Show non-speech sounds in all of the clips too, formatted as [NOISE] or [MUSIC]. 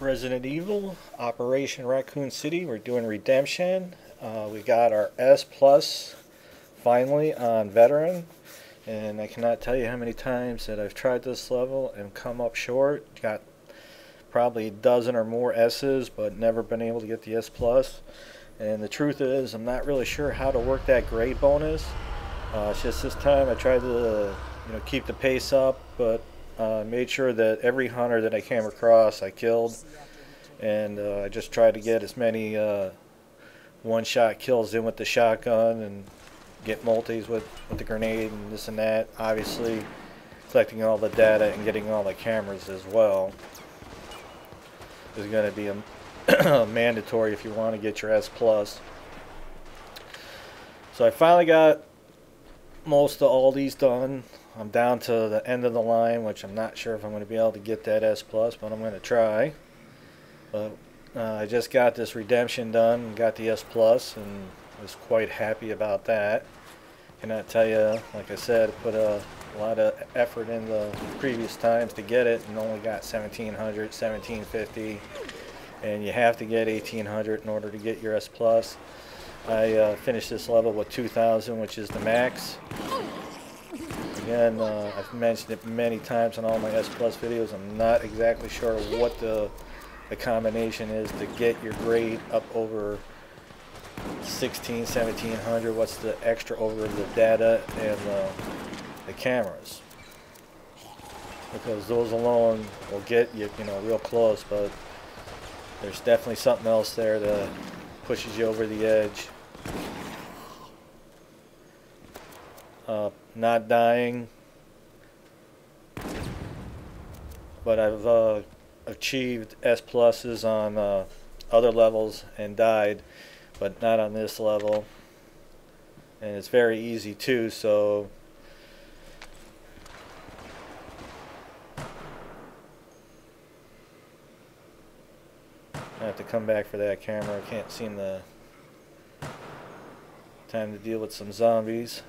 Resident Evil, Operation Raccoon City. We're doing Redemption. Uh, we got our S Plus finally on Veteran. And I cannot tell you how many times that I've tried this level and come up short. Got probably a dozen or more S's, but never been able to get the S Plus. And the truth is, I'm not really sure how to work that grade bonus. Uh, it's just this time I tried to, you know, keep the pace up, but uh, made sure that every hunter that I came across I killed, and uh, I just tried to get as many uh, one-shot kills in with the shotgun and get multis with, with the grenade and this and that. Obviously, collecting all the data and getting all the cameras as well is going to be a [CLEARS THROAT] mandatory if you want to get your S plus. So I finally got most of all these done. I'm down to the end of the line, which I'm not sure if I'm going to be able to get that S plus, but I'm going to try. But uh, I just got this redemption done, got the S plus, and was quite happy about that. Cannot tell you, like I said, put a, a lot of effort in the previous times to get it, and only got 1700, 1750, and you have to get 1800 in order to get your S plus. I uh, finished this level with 2000, which is the max. Again, uh, I've mentioned it many times in all my S Plus videos. I'm not exactly sure what the, the combination is to get your grade up over 16, 1700. What's the extra over the data and uh, the cameras? Because those alone will get you, you know, real close, but there's definitely something else there that pushes you over the edge. Uh, not dying. But I've uh, achieved S pluses on uh, other levels and died, but not on this level. And it's very easy too, so I have to come back for that camera. I can't seem the time to deal with some zombies.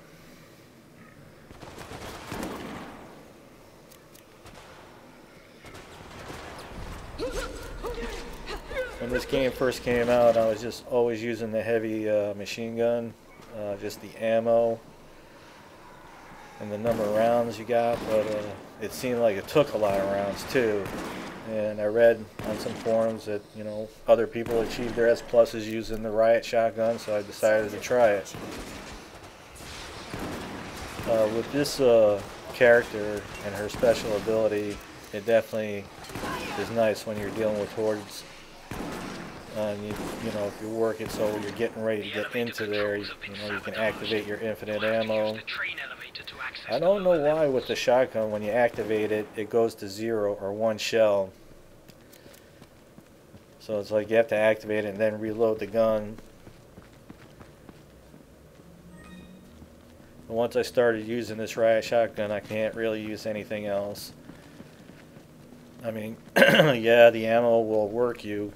When this game first came out, I was just always using the heavy uh, machine gun, uh, just the ammo and the number of rounds you got, but uh, it seemed like it took a lot of rounds too. And I read on some forums that you know other people achieved their S pluses using the riot shotgun, so I decided to try it. Uh, with this uh, character and her special ability, it definitely is nice when you're dealing with hordes and you, you know, if you're working so you're getting ready to get into there, you, you know, you can activate your infinite ammo. I don't know why with the shotgun, when you activate it, it goes to zero or one shell. So it's like you have to activate it and then reload the gun. Once I started using this riot shotgun, I can't really use anything else. I mean, [CLEARS THROAT] yeah, the ammo will work you,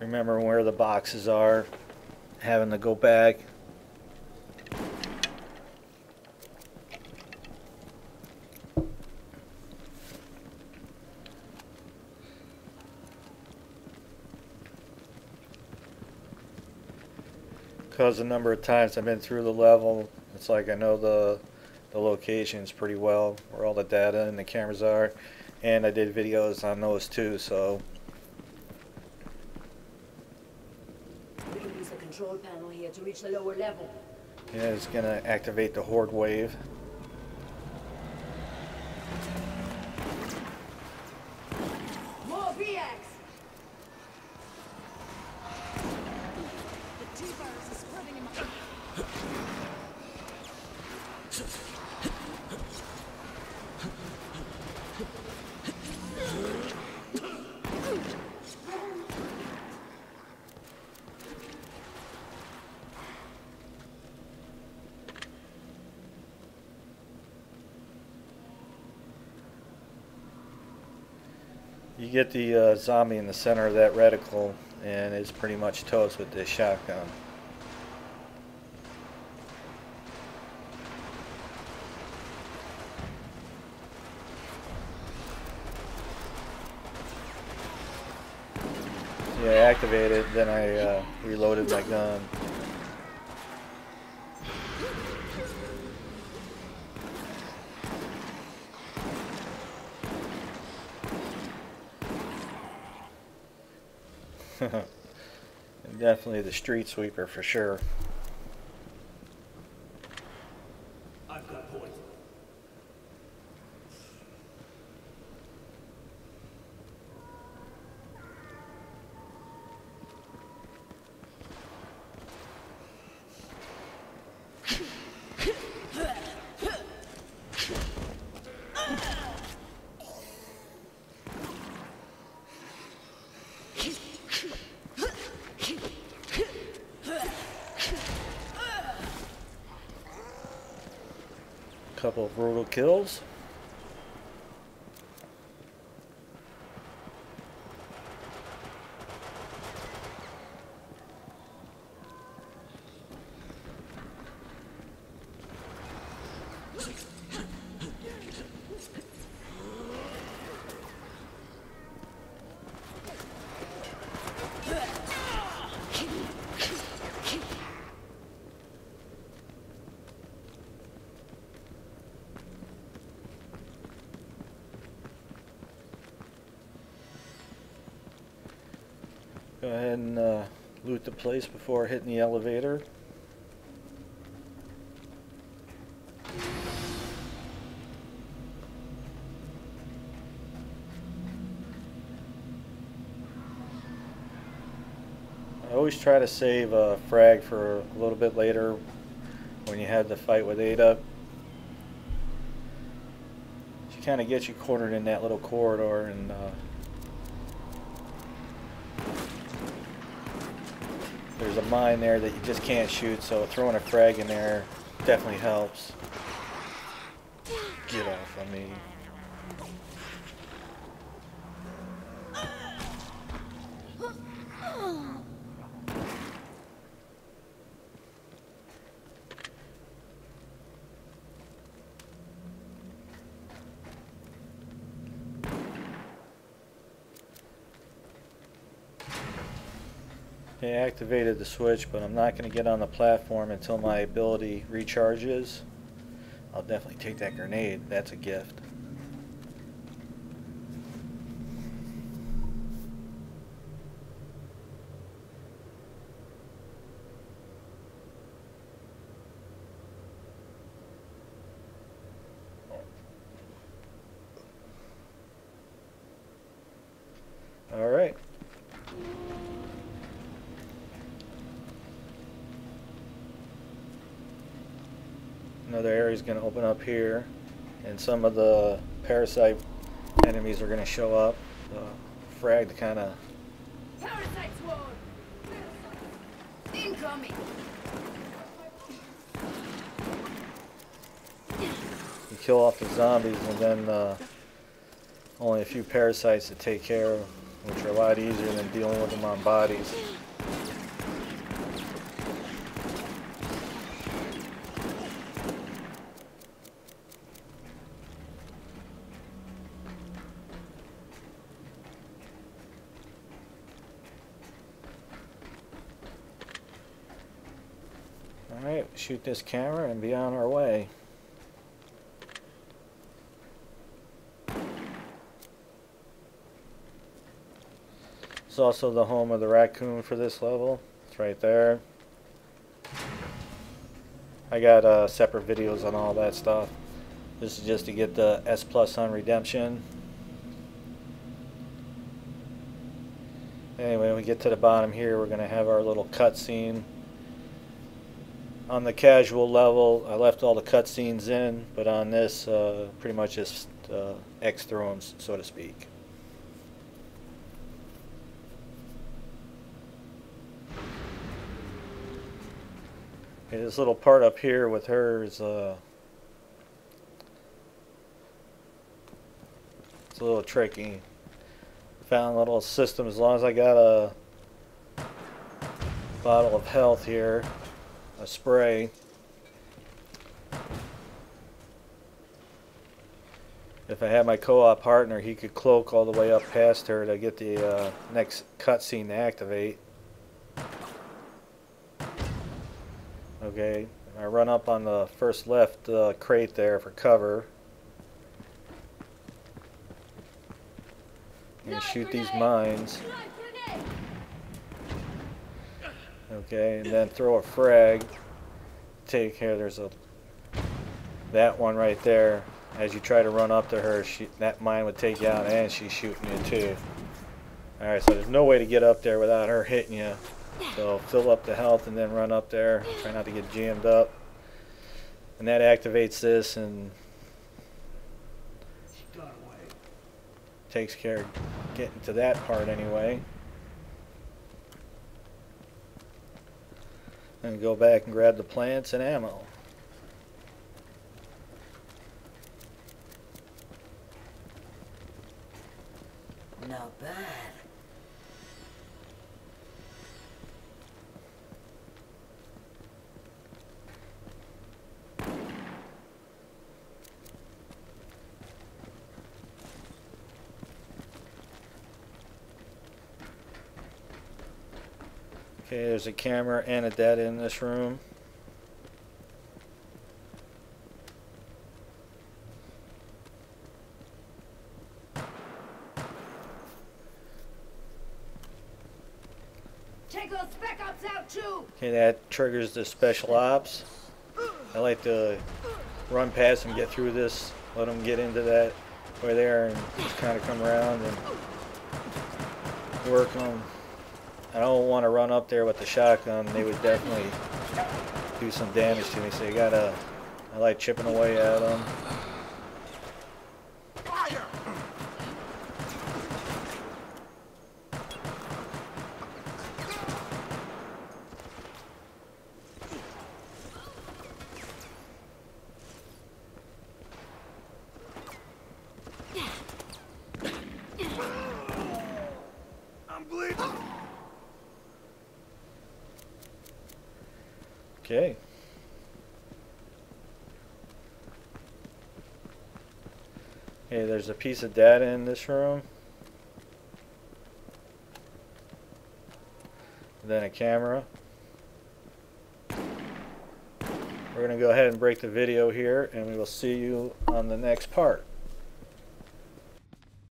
remember where the boxes are, having to go back. Because the number of times I've been through the level, it's like I know the the locations pretty well, where all the data and the cameras are. And I did videos on those too, so control panel here to reach the lower level. Yeah, it's gonna activate the horde wave. You get the uh, zombie in the center of that reticle and it's pretty much toast with this shotgun. Yeah, I activated, then I uh, reloaded my gun. [LAUGHS] Definitely the street sweeper for sure. Couple of brutal kills. Go and uh, loot the place before hitting the elevator. I always try to save a frag for a little bit later when you have the fight with Ada. She kind of gets you cornered in that little corridor and uh, there's a mine there that you just can't shoot, so throwing a frag in there definitely helps. Get off of me. I activated the switch, but I'm not going to get on the platform until my ability recharges. I'll definitely take that grenade. That's a gift. All right. Another area is going to open up here, and some of the parasite enemies are going to show up. Uh, frag to kind of Parasite swarm! Incoming! you kill off the zombies, and then uh, only a few parasites to take care of, which are a lot easier than dealing with them on bodies. Alright, shoot this camera and be on our way. It's also the home of the raccoon for this level. It's right there. I got uh, separate videos on all that stuff. This is just to get the S plus on redemption. Anyway, when we get to the bottom here, we're going to have our little cutscene. On the casual level, I left all the cutscenes in, but on this, uh, pretty much just uh, X through so to speak. Okay, this little part up here with her is uh, it's a little tricky. Found a little system as long as I got a bottle of health here, a spray. if I had my co-op partner, he could cloak all the way up past her to get the uh, next cutscene to activate. Okay, I run up on the first left uh, crate there for cover. And shoot these mines. Knife grenade! Okay, and then throw a frag. Take care. There's a that one right there. As you try to run up to her, she that mine would take you out, and she's shooting you too. All right, so there's no way to get up there without her hitting you. So fill up the health and then run up there. Try not to get jammed up. And that activates this and She got away. takes care of getting to that part anyway. And go back and grab the plants and ammo. Not bad. Okay, there's a camera and a dead in this room. Take those spec ops out too! Okay, that triggers the special ops. I like to run past them, get through this, let them get into that over there, and just kind of come around and work them. I don't want to run up there with the shotgun. They would definitely do some damage to me, so you gotta. I like chipping away at them. Okay. Okay, there's a piece of data in this room. Then a camera. We're going to go ahead and break the video here, and we will see you on the next part.